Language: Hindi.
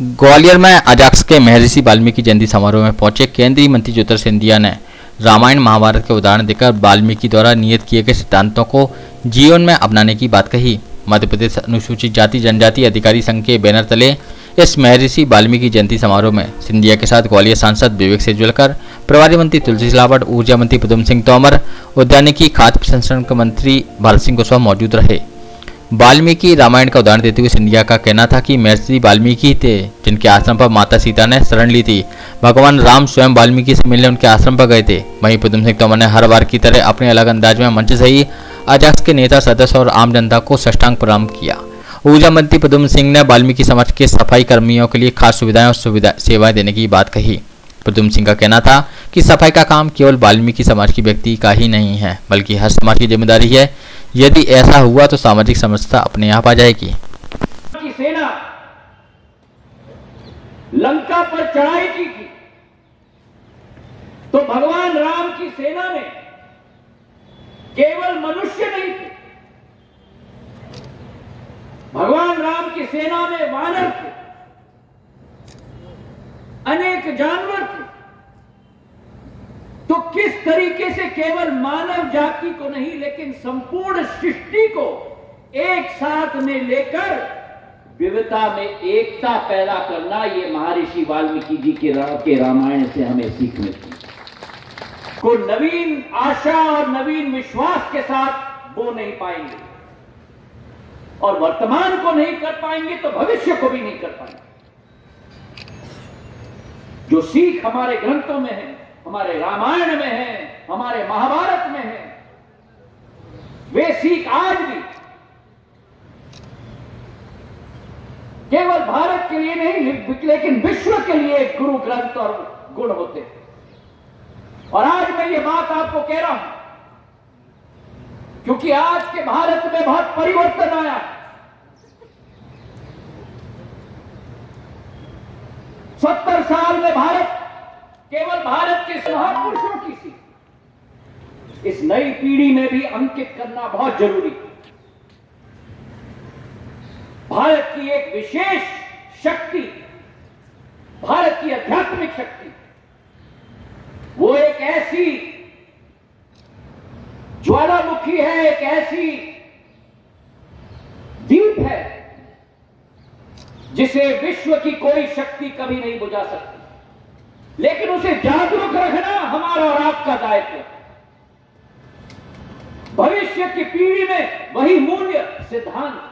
ग्वालियर में अजाक्स के महर्षि वाल्मीकि जयंती समारोह में पहुँचे। केंद्रीय मंत्री ज्योतिष सिंधिया ने रामायण महाभारत के उदाहरण देकर वाल्मीकि द्वारा नियत किए गए सिद्धांतों को जीवन में अपनाने की बात कही। मध्य प्रदेश अनुसूचित जाति, जनजाति अधिकारी संघ के बैनर तले इस महर्षि वाल्मीकि जयंती समारोह में सिंधिया के साथ ग्वालियर सांसद विवेक से जुड़कर प्रभारी मंत्री तुलसी सिलावट ऊर्जा मंत्री पदम सिंह तोमर, उद्यानिकी खाद्य प्रसंस्करण मंत्री भारत सिंह कुशवाहा मौजूद रहे। वाल्मीकि रामायण का उदाहरण देते हुए सिंधिया का कहना था कि महर्षि वाल्मीकि थे, जिनके आश्रम पर माता सीता ने शरण ली थी। भगवान राम स्वयं वाल्मीकि से मिलने उनके आश्रम पर गए थे। वहीं पदम सिंह तोमर ने हर बार की तरह अपने अलग अंदाज में मंच से ही अजाक्स के नेता, सदस्य और आम जनता को सष्टांग प्रणाम किया। ऊर्जा मंत्री पदम सिंह ने वाल्मीकि समाज के सफ़ाई कर्मियों के लिए खास सुविधाएँ और सुविधा सेवाएँ देने की बात कही। प्रद्युम सिंह का कहना था कि सफ़ाई का काम केवल वाल्मीकि समाज की व्यक्ति का ही नहीं है, बल्कि हर समाज की ज़िम्मेदारी है यदि ऐसा हुआ तो सामाजिक समस्या अपने आप आ जाएगी। की सेना लंका पर चढ़ाई की थी तो भगवान राम की सेना में केवल मनुष्य नहीं थे भगवान राम की सेना में वानर थे अनेक जानवर किस तरीके से केवल मानव जाति को नहीं लेकिन संपूर्ण सृष्टि को एक साथ में लेकर विविधता में एकता पैदा करना ये महर्षि वाल्मीकि जी के, के रामायण से हमें सीख मिलती को नवीन आशा और नवीन विश्वास के साथ वो नहीं पाएँगे। और वर्तमान को नहीं कर पाएँगे तो भविष्य को भी नहीं कर पाएँगे। जो सीख हमारे ग्रंथों में है हमारे रामायण में है, हमारे महाभारत में है। वे सीख आज भी केवल भारत के लिए नहीं, लेकिन विश्व के लिए गुरु ग्रंथ और गुण होते हैं। और आज मैं ये बात आपको कह रहा हूँ, क्योंकि आज के भारत में बहुत परिवर्तन आया। सत्तर साल में केवल भारत के महापुरुषों की सी इस नई पीढ़ी में भी अंकित करना बहुत ज़रूरी है। भारत की एक विशेष शक्ति, भारत की आध्यात्मिक शक्ति, वो एक ऐसी ज्वालामुखी है, एक ऐसी दीप है, जिसे विश्व की कोई शक्ति कभी नहीं बुझा सकती। लेकिन उसे जागरूक रखना हमारा और आपका दायित्व भविष्य की पीढ़ी में वही मूल्य सिद्धांत